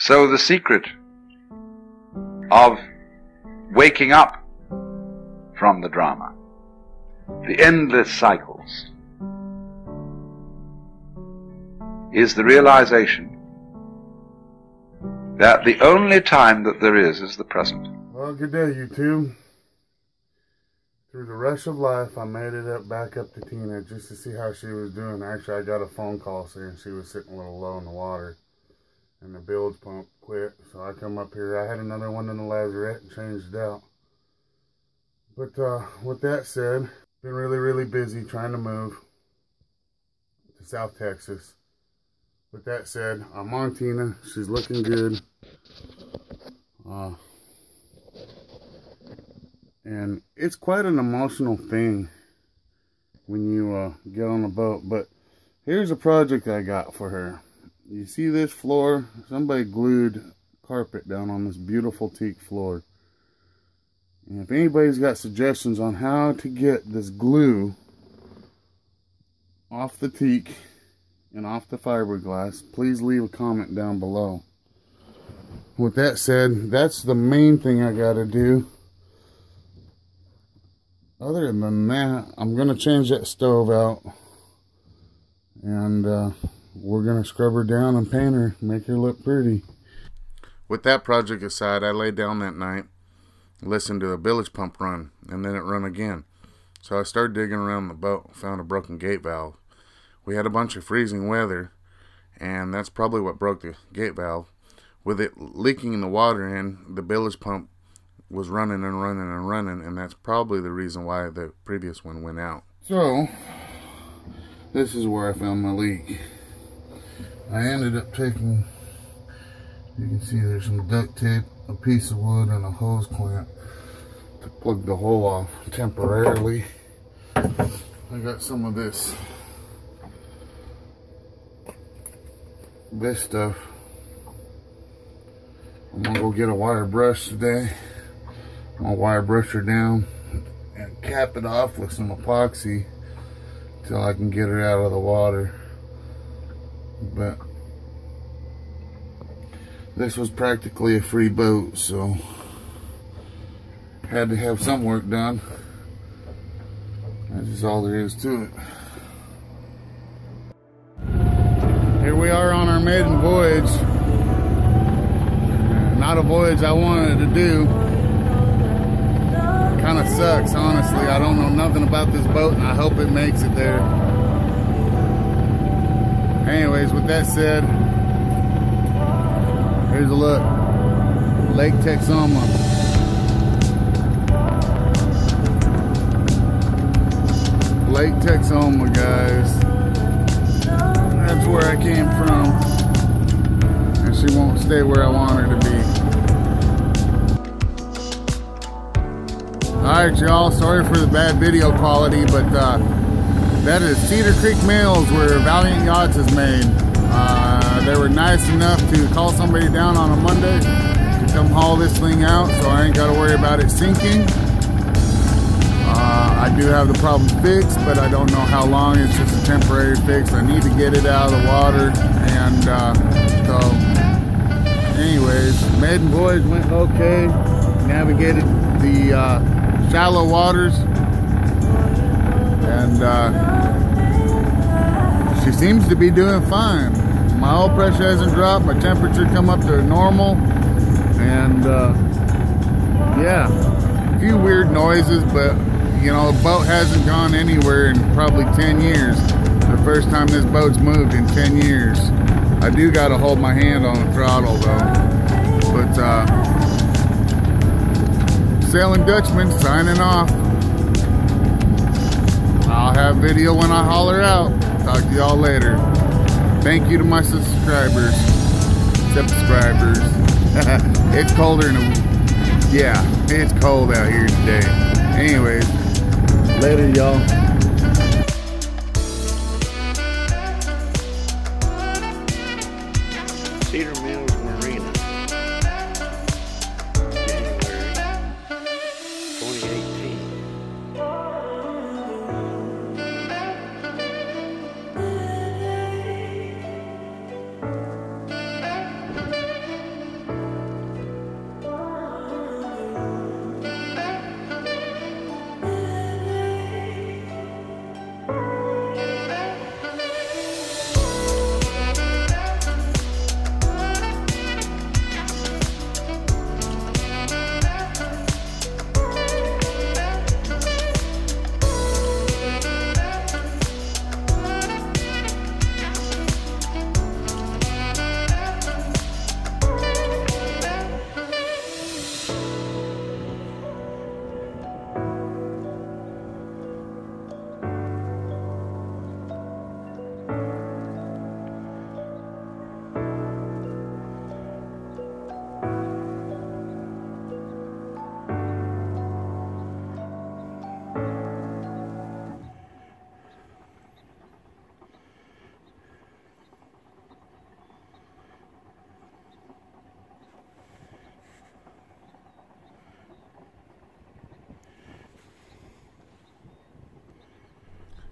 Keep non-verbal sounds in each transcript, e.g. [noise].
So the secret of waking up from the drama, the endless cycles, is the realization that the only time that there is is the present. Well, good day, YouTube. Through the rush of life, I made it up back up to Tina just to see how she was doing. Actually, I got a phone call saying she was sitting a little low in the water and the bilge pump quit. So I come up here. I had another one in the lazarette and changed it out. But uh, with that said, been really, really busy trying to move to South Texas. With that said, I'm on Tina. She's looking good. Uh, and it's quite an emotional thing when you uh, get on a boat. But here's a project I got for her. You see this floor? Somebody glued carpet down on this beautiful teak floor. And if anybody's got suggestions on how to get this glue off the teak and off the fiberglass, please leave a comment down below. With that said, that's the main thing I got to do. Other than that, I'm going to change that stove out. And uh, we're going to scrub her down and paint her, make her look pretty. With that project aside, I laid down that night, listened to a bilge pump run, and then it run again. So I started digging around the boat, found a broken gate valve. We had a bunch of freezing weather, and that's probably what broke the gate valve. With it leaking the water in, the bilge pump was running and running and running, and that's probably the reason why the previous one went out. So, this is where I found my leak. I ended up taking, you can see there's some duct tape, a piece of wood, and a hose clamp to plug the hole off temporarily. I got some of this, this stuff. I'm gonna go get a wire brush today. I'm gonna wire brush her down and cap it off with some epoxy till I can get her out of the water. But this was practically a free boat, so had to have some work done. That's just all there is to it. Here we are on our maiden voyage. Not a voyage I wanted to do. Kind of sucks, honestly. I don't know nothing about this boat, and I hope it makes it there. Anyways, with that said, here's a look. Lake Texoma. Lake Texoma, guys. That's where I came from. And she won't stay where I want her to be. Alright, y'all. Sorry for the bad video quality, but uh, that is Cedar Creek Mills where Valiant Yachts is made. Uh, they were nice enough to call somebody down on a Monday to come haul this thing out, so I ain't got to worry about it sinking. Uh, I do have the problem fixed, but I don't know how long. It's just a temporary fix. I need to get it out of the water, and uh, so, anyways, maiden voyage went okay. Navigated the uh, shallow waters, and uh, she seems to be doing fine. My oil pressure hasn't dropped. My temperature come up to normal, and uh, yeah, a few weird noises, but you know, the boat hasn't gone anywhere in probably 10 years. The first time this boat's moved in 10 years. I do got to hold my hand on the throttle though. But, uh, Sailing Dutchman signing off. Have video when I holler out. Talk to y'all later. Thank you to my subscribers. Subscribers. [laughs] it's colder than, yeah, it's cold out here today. Anyways, Later, y'all.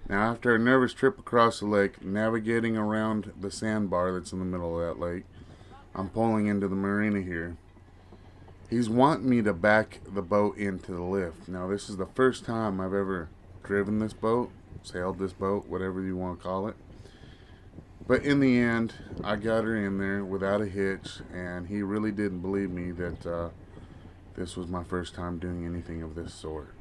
Now, after a nervous trip across the lake, navigating around the sandbar that's in the middle of that lake, I'm pulling into the marina here. He's wanting me to back the boat into the lift. Now, this is the first time I've ever driven this boat, sailed this boat, whatever you want to call it. But in the end, I got her in there without a hitch, and he really didn't believe me that uh, this was my first time doing anything of this sort.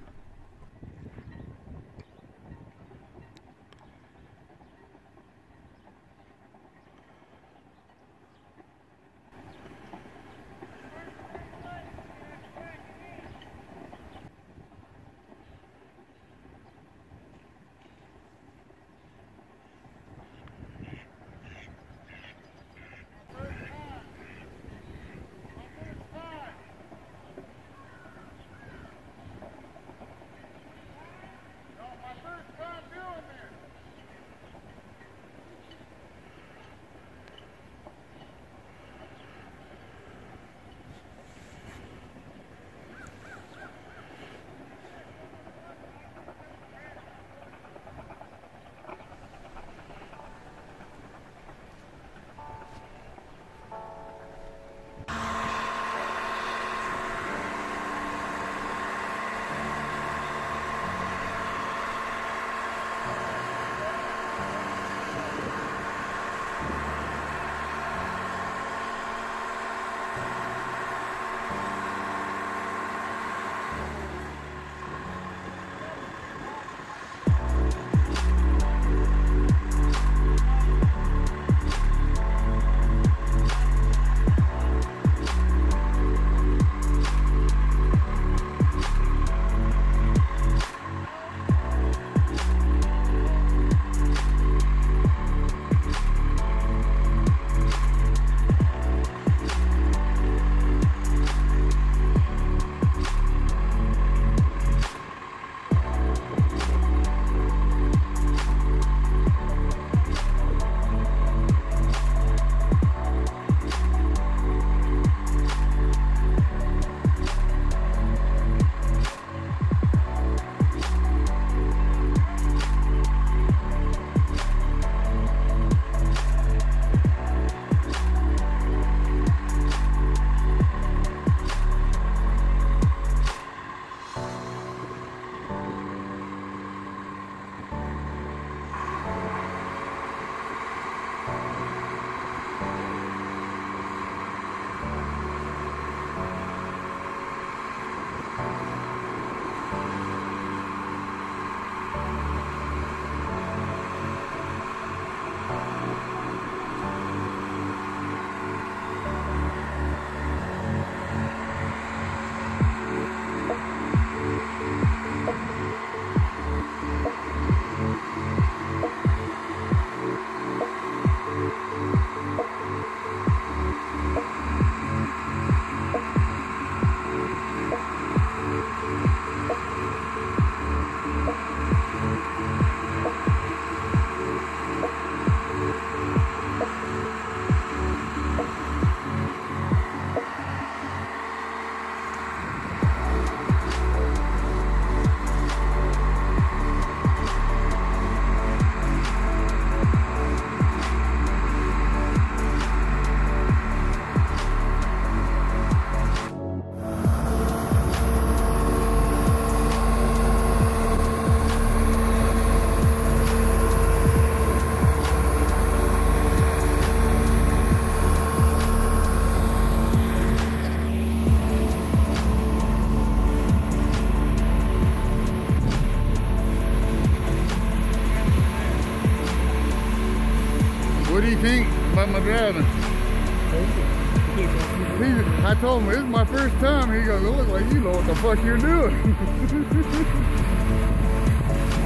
Fuck you're doing. [laughs] I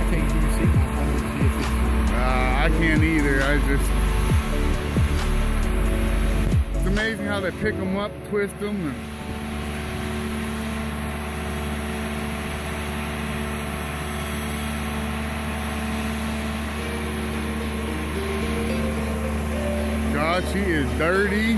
can't even see my phone to see if it's Uh, I can't either. I just. It's amazing how they pick them up, twist them, and. God, she is dirty.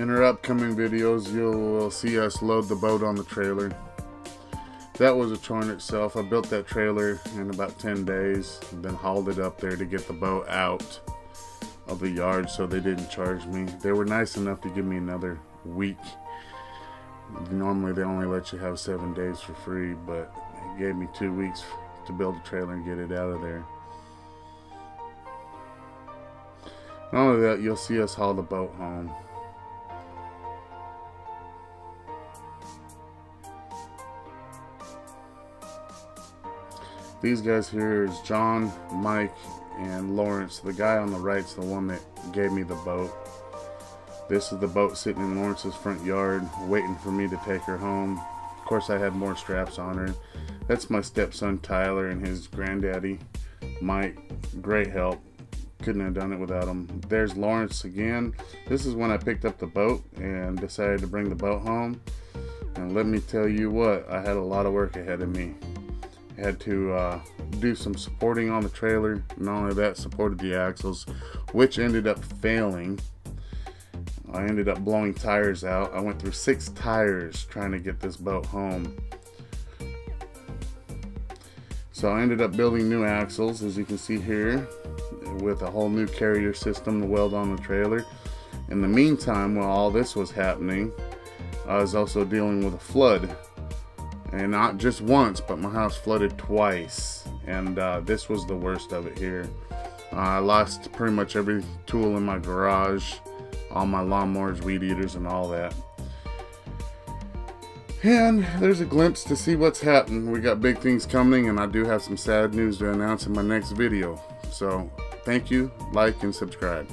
In our upcoming videos, you'll see us load the boat on the trailer. That was a chore in itself. I built that trailer in about 10 days, then hauled it up there to get the boat out of the yard so they didn't charge me. They were nice enough to give me another week. Normally they only let you have seven days for free, but it gave me two weeks to build a trailer and get it out of there. Not only that, you'll see us haul the boat home. These guys here is John, Mike, and Lawrence. The guy on the right's the one that gave me the boat. This is the boat sitting in Lawrence's front yard, waiting for me to take her home. Of course, I had more straps on her. That's my stepson Tyler and his granddaddy, Mike. Great help. Couldn't have done it without him. There's Lawrence again. This is when I picked up the boat and decided to bring the boat home. And let me tell you what, I had a lot of work ahead of me had to uh, do some supporting on the trailer. Not only that, supported the axles, which ended up failing. I ended up blowing tires out. I went through six tires trying to get this boat home. So I ended up building new axles, as you can see here, with a whole new carrier system to weld on the trailer. In the meantime, while all this was happening, I was also dealing with a flood and not just once but my house flooded twice. And uh, this was the worst of it here. Uh, I lost pretty much every tool in my garage all my lawnmowers weed eaters and all that. And there's a glimpse to see what's happening. We got big things coming and I do have some sad news to announce in my next video. So thank you. Like and subscribe